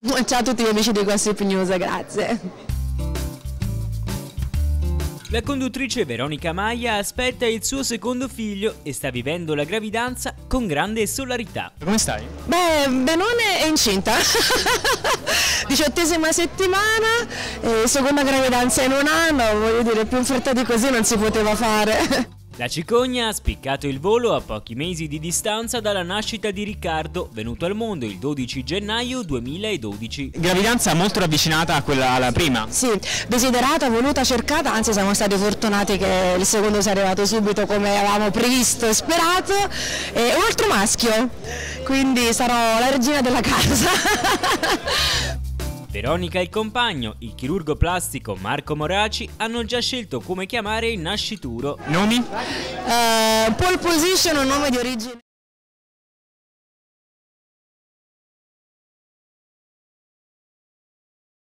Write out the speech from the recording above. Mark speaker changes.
Speaker 1: Ciao a tutti gli amici di Gossip News, grazie.
Speaker 2: La conduttrice Veronica Maia aspetta il suo secondo figlio e sta vivendo la gravidanza con grande solarità.
Speaker 3: Come stai?
Speaker 1: Beh, Benone è incinta. Diciottesima settimana, eh, seconda gravidanza in un anno, voglio dire, più in fretta di così non si poteva fare.
Speaker 2: La cicogna ha spiccato il volo a pochi mesi di distanza dalla nascita di Riccardo, venuto al mondo il 12 gennaio 2012.
Speaker 3: Gravidanza molto ravvicinata a quella alla prima.
Speaker 1: Sì, desiderata, voluta, cercata, anzi siamo stati fortunati che il secondo sia arrivato subito come avevamo previsto e sperato. E un altro maschio, quindi sarò la regina della casa.
Speaker 2: Veronica e il compagno, il chirurgo plastico Marco Moraci, hanno già scelto come chiamare il nascituro.
Speaker 3: Nomi?
Speaker 1: Uh, pole position, un nome di origine.